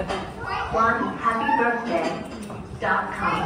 www.happybirthday.com.